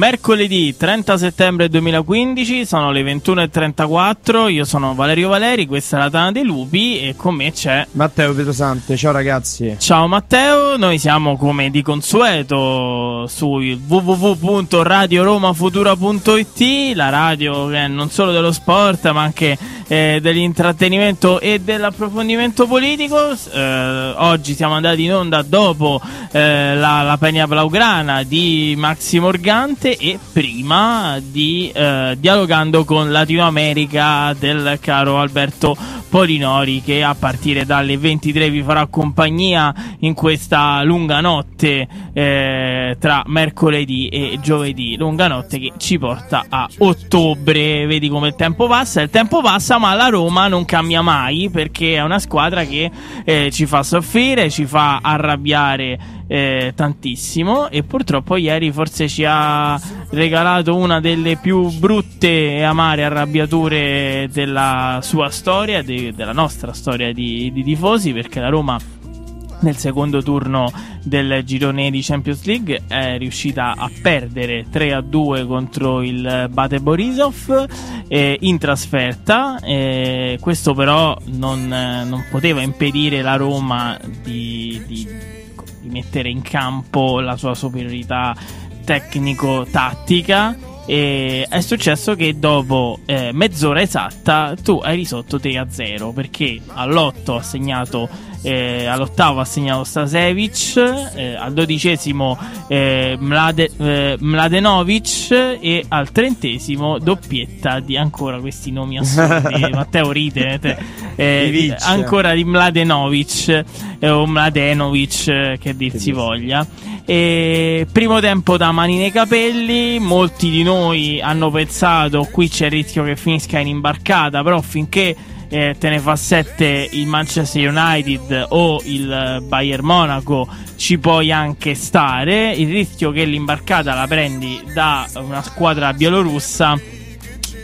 Mercoledì 30 settembre 2015, sono le 21.34, io sono Valerio Valeri, questa è la Tana dei Lupi e con me c'è Matteo Petrosante, ciao ragazzi. Ciao Matteo, noi siamo come di consueto su www.radioromafutura.it, la radio che è non solo dello sport ma anche eh, dell'intrattenimento e dell'approfondimento politico. Eh, oggi siamo andati in onda dopo eh, la, la Penia Blaugrana di Maxi Morgante e prima di eh, dialogando con Latino America del caro Alberto Polinori che a partire dalle 23 vi farà compagnia in questa lunga notte eh, tra mercoledì e giovedì, lunga notte che ci porta a ottobre, vedi come il tempo passa, il tempo passa ma la Roma non cambia mai perché è una squadra che eh, ci fa soffrire, ci fa arrabbiare eh, tantissimo. E purtroppo ieri forse ci ha regalato una delle più brutte e amare arrabbiature della sua storia, de- della nostra storia di-, di tifosi perché la Roma nel secondo turno del girone di Champions League è riuscita a perdere 3 a 2 contro il Bate Borisov eh, in trasferta. Eh, questo però non, non, poteva impedire la Roma di, di di mettere in campo la sua superiorità tecnico-tattica. E è successo che dopo eh, mezz'ora esatta tu hai risolto 3 a 0 perché all'otto ha segnato eh, all'ottavo ha segnato Stasevic, eh, al dodicesimo eh, Mlade, eh, Mladenovic e al trentesimo doppietta di ancora questi nomi assurdi. Matteo ride, eh, ancora di Mladenovic eh, o Mladenovic che dir si voglia. E primo tempo da mani nei capelli, molti di noi hanno pensato qui c'è il rischio che finisca in imbarcata, però finché eh, te ne fa 7 il Manchester United o il Bayern Monaco ci puoi anche stare. Il rischio che l'imbarcata la prendi da una squadra bielorussa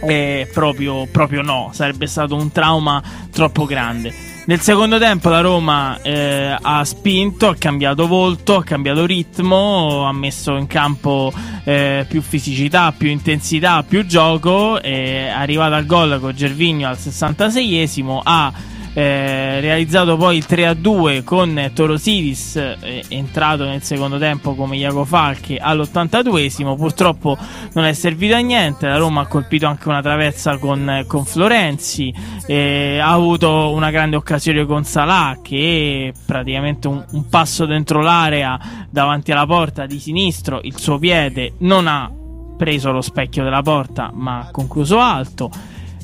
è proprio, proprio no. Sarebbe stato un trauma troppo grande nel secondo tempo la Roma eh, ha spinto, ha cambiato volto, ha cambiato ritmo, ha messo in campo eh, più fisicità, più intensità, più gioco. È arrivata al gol con Gervigno al 66esimo, ha eh, realizzato poi il 3-2 con Torosidis eh, entrato nel secondo tempo come Iago Falchi all'82esimo purtroppo non è servito a niente. La Roma ha colpito anche una traversa con, con Florenzi eh, ha avuto una grande occasione con Salah che praticamente un, un passo dentro l'area davanti alla porta di sinistro. Il suo piede non ha preso lo specchio della porta ma ha concluso alto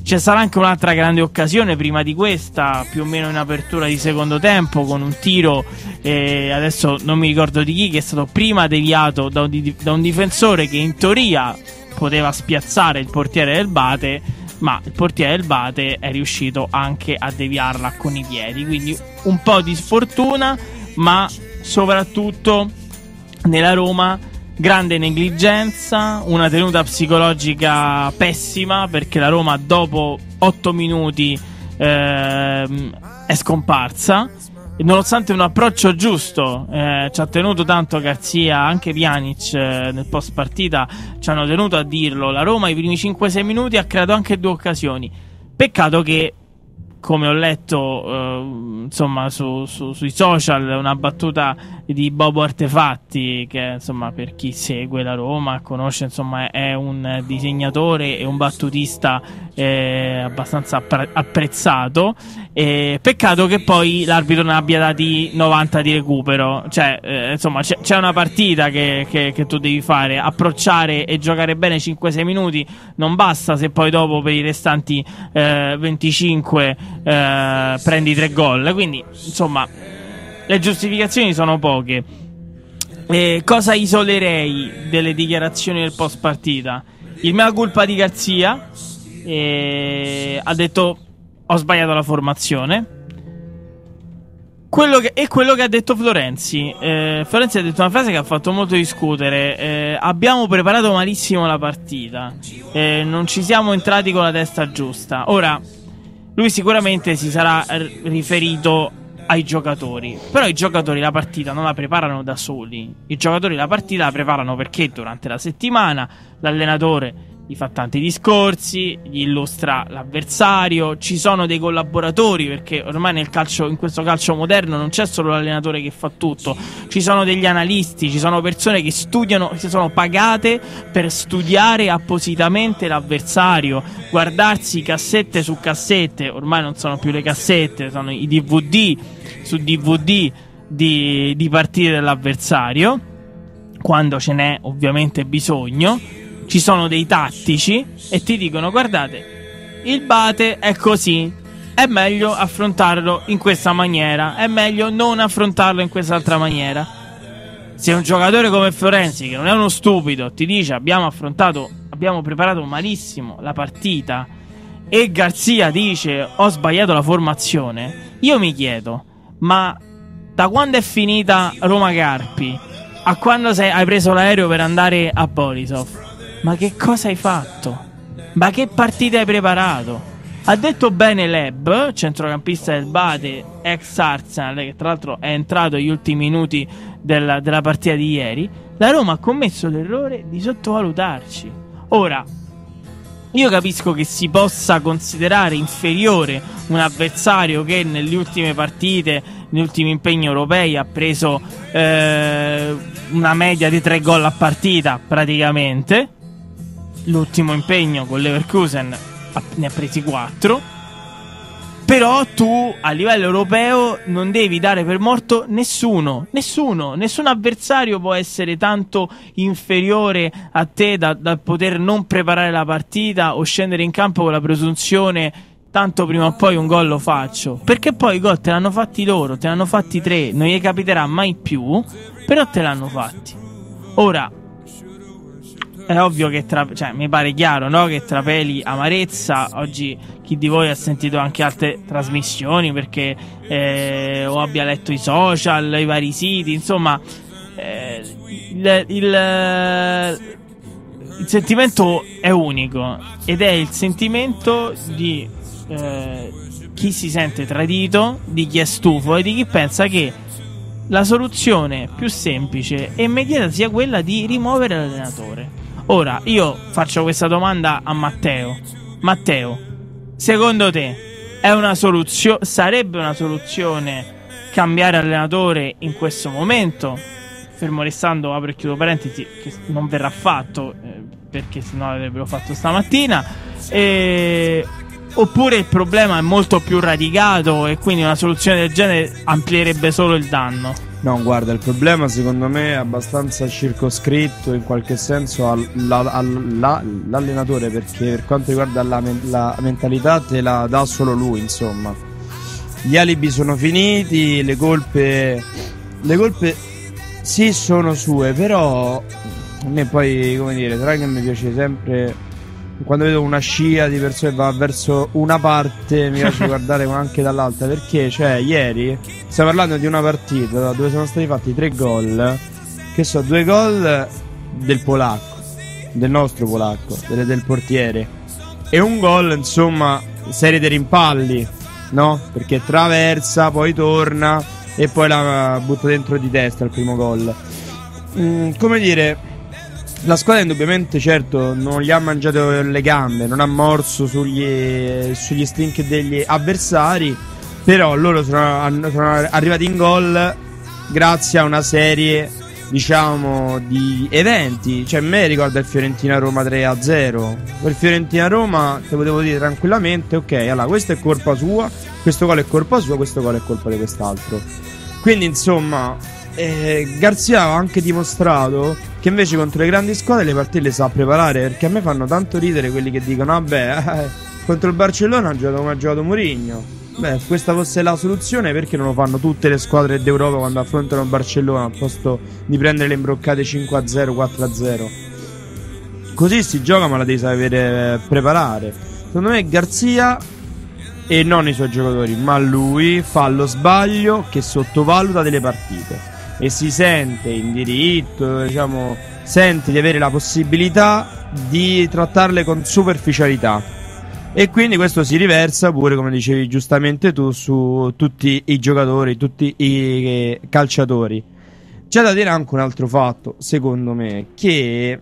ci sarà anche un'altra grande occasione prima di questa, più o meno in apertura di secondo tempo, con un tiro, eh, adesso non mi ricordo di chi, che è stato prima deviato da un, da un difensore che in teoria poteva spiazzare il portiere del Bate, ma il portiere del Bate è riuscito anche a deviarla con i piedi. Quindi un po' di sfortuna, ma soprattutto nella Roma grande negligenza, una tenuta psicologica pessima perché la Roma dopo 8 minuti ehm, è scomparsa. Nonostante un approccio giusto, eh, ci ha tenuto tanto Garzia, anche Pjanic eh, nel post partita ci hanno tenuto a dirlo. La Roma, i primi 5-6 minuti, ha creato anche due occasioni. Peccato che come ho letto eh, insomma su, su, sui social una battuta di Bobo Artefatti che insomma per chi segue la Roma conosce insomma è un disegnatore e un battutista eh, abbastanza appre- apprezzato eh, peccato che poi l'arbitro ne abbia dati 90 di recupero cioè eh, insomma c'è, c'è, una partita che, che, che, tu devi fare approcciare e giocare bene 5-6 minuti non basta se poi dopo per i restanti 25 eh, eh, prendi tre gol. Quindi, insomma, le giustificazioni sono poche. Eh, cosa isolerei delle dichiarazioni del post partita? Il mea colpa di Garzia eh, ha detto ho sbagliato la formazione. Quello che, e quello che ha detto Florenzi. Eh, Florenzi ha detto una frase che ha fatto molto discutere. Eh, abbiamo preparato malissimo la partita. Eh, non ci siamo entrati con la testa giusta. Ora, lui sicuramente si sarà riferito ai giocatori. Però i giocatori la partita non la preparano da soli. I giocatori la partita la preparano perché durante la settimana l'allenatore gli fa tanti discorsi, gli illustra l'avversario, ci sono dei collaboratori perché ormai nel calcio, in questo calcio moderno non c'è solo l'allenatore che fa tutto, ci sono degli analisti, ci sono persone che studiano, che sono pagate per studiare appositamente l'avversario, guardarsi cassette su cassette, ormai non sono più le cassette, sono i DVD su DVD di, di partite dell'avversario, quando ce n'è ovviamente bisogno ci sono dei tattici e ti dicono guardate, il bate è così, è meglio affrontarlo in questa maniera, è meglio non affrontarlo in quest'altra maniera. Se un giocatore come Florenzi, che non è uno stupido, ti dice abbiamo affrontato, abbiamo preparato malissimo la partita e Garzia dice ho sbagliato la formazione, io mi chiedo, ma da quando è finita Roma Carpi a quando sei, hai preso l'aereo per andare a Borisov? Ma che cosa hai fatto? Ma che partita hai preparato? Ha detto bene Leb, centrocampista del Bate, ex Arsenal, che tra l'altro è entrato negli ultimi minuti della, della partita di ieri. La Roma ha commesso l'errore di sottovalutarci. Ora, io capisco che si possa considerare inferiore un avversario che nelle ultime partite, negli ultimi impegni europei, ha preso eh, una media di tre gol a partita praticamente l'ultimo impegno con Leverkusen ne ha presi 4. Però tu a livello europeo non devi dare per morto nessuno, nessuno, nessun avversario può essere tanto inferiore a te da, da poter non preparare la partita o scendere in campo con la presunzione tanto prima o poi un gol lo faccio. Perché poi i gol te l'hanno fatti loro, te l'hanno fatti tre, non gli capiterà mai più, però te l'hanno fatti. Ora, è ovvio che tra, cioè, mi pare chiaro no? che trapeli amarezza. Oggi chi di voi ha sentito anche altre trasmissioni perché eh, o abbia letto i social, i vari siti, insomma, eh, il, il, il, sentimento è unico ed è il sentimento di eh, chi si sente tradito, di chi è stufo e di chi pensa che la soluzione più semplice e immediata sia quella di rimuovere l'allenatore. Ora, io faccio questa domanda a Matteo. Matteo, secondo te una soluzione sarebbe una soluzione cambiare allenatore in questo momento? Fermo restando, apro e chiudo parentesi, che non verrà fatto eh, perché sennò l'avrebbero fatto stamattina. E... Oppure il problema è molto più radicato e quindi una soluzione del genere amplierebbe solo il danno? No, guarda, il problema secondo me è abbastanza circoscritto in qualche senso all'allenatore perché per quanto riguarda la, la mentalità te la dà solo lui, insomma. Gli alibi sono finiti, le colpe... Le colpe sì sono sue, però a me poi, come dire, tra che mi piace sempre quando vedo una scia di persone che va verso una parte mi piace guardare anche dall'altra perché cioè ieri stiamo parlando di una partita dove sono stati fatti tre gol che sono due gol del polacco del nostro polacco del, del portiere e un gol insomma serie di rimpalli no? perché traversa poi torna e poi la butta dentro di testa il primo gol mm, come dire la squadra indubbiamente certo non gli ha mangiato le gambe, non ha morso sugli, sugli stink degli avversari, però loro sono, sono arrivati in gol grazie a una serie diciamo di eventi. Cioè me ricorda il Fiorentina-Roma 3-0 quel Fiorentina-Roma te potevo dire tranquillamente ok allora questa è colpa sua questo gol è colpa sua questo gol è colpa di quest'altro. Quindi insomma eh, Garzia ha anche dimostrato che invece contro le grandi squadre le partite le sa preparare. Perché a me fanno tanto ridere quelli che dicono: Vabbè, eh, contro il Barcellona ha giocato come ha giocato Mourinho. Beh, se questa fosse la soluzione, perché non lo fanno tutte le squadre d'Europa quando affrontano il Barcellona al posto di prendere le imbroccate 5-0, 4-0? Così si gioca, ma la devi sapere preparare. Secondo me Garzia e non i suoi giocatori, ma lui fa lo sbaglio che sottovaluta delle partite e si sente in diritto, diciamo, sente di avere la possibilità di trattarle con superficialità. E quindi questo si riversa pure, come dicevi giustamente tu, su tutti i giocatori, tutti i eh, calciatori. C'è da dire anche un altro fatto, secondo me, che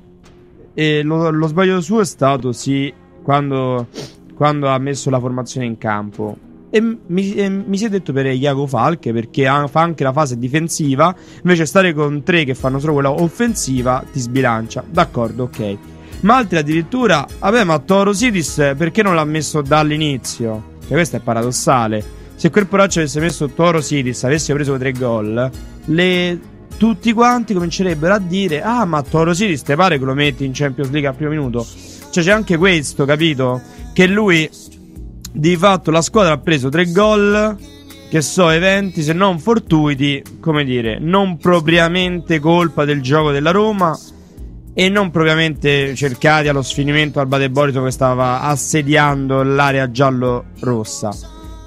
eh, lo, lo, sbaglio suo è stato sì, quando, quando ha messo la formazione in campo. E mi, e mi, si è detto per Iago Falche perché fa anche la fase difensiva. Invece, stare con tre che fanno solo quella offensiva ti sbilancia. D'accordo, ok. Ma altri addirittura, vabbè, ma Toro Sidis perché non l'ha messo dall'inizio? Cioè, questo è paradossale. Se quel poraccio avesse messo Toro Sidis, avesse preso tre gol, le, tutti quanti comincerebbero a dire: Ah, ma Toro Sidis, te pare che lo metti in Champions League al primo minuto? Cioè, c'è anche questo, capito? Che lui, di fatto, la squadra ha preso tre gol che so eventi se non fortuiti, come dire, non propriamente colpa del gioco della Roma, e non propriamente cercati allo sfinimento al Borito che stava assediando l'area giallo-rossa.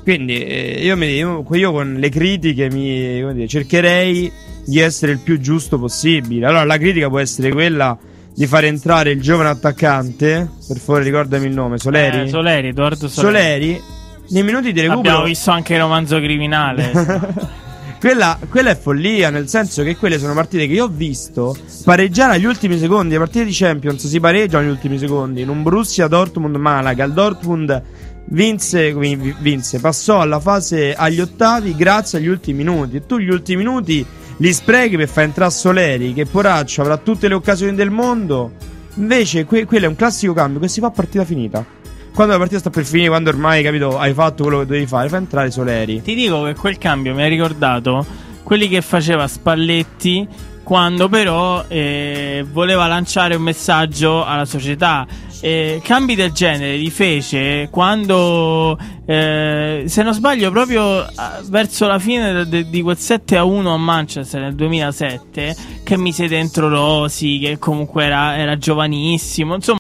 Quindi eh, io, mi, io, io, con le critiche mi, dire, cercherei di essere il più giusto possibile. Allora la critica può essere quella di far entrare il giovane attaccante, per favore ricordami il nome, Soleri. Eh, Soleri, Edoardo Soleri. Soleri, nei minuti di recupero... Abbiamo visto anche il romanzo criminale. Quella, quella, è follia, nel senso che quelle sono partite che io ho visto pareggiare agli ultimi secondi. Le partite di Champions si pareggiano agli ultimi secondi. In un Borussia Dortmund Malaga, il Dortmund vinse, vinse, passò alla fase agli ottavi grazie agli ultimi minuti. E tu gli ultimi minuti li sprechi per far entrare Soleri, che poraccio avrà tutte le occasioni del mondo. Invece, que- quello è un classico cambio che si fa a partita finita quando la partita sta per finire, quando ormai capito, hai fatto quello che dovevi fare, fa entrare Soleri. Ti dico che quel cambio mi ha ricordato quelli che faceva Spalletti quando però eh, voleva lanciare un messaggio alla società. Eh, cambi del genere li fece quando, eh, se non sbaglio, proprio verso la fine di quel 7 a 1 a Manchester nel 2007, che mise dentro Rosi, che comunque era, era giovanissimo. Insomma.